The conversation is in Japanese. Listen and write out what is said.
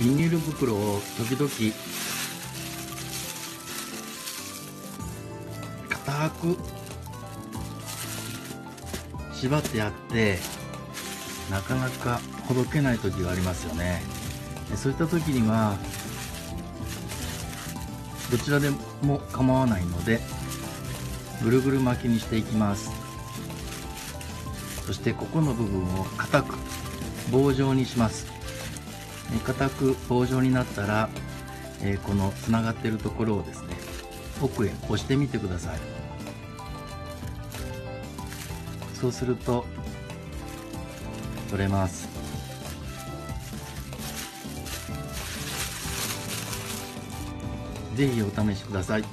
ビニール袋を時々硬く縛ってやってなかなかほどけない時がありますよね。そういった時にはどちらでも構わないのでぐるぐる巻きにしていきます。そしてここの部分を硬く棒状にします。硬く棒状になったら、えこのつながってるところをですね奥へ押してみてください。そうすると取れます。ぜひお試しください。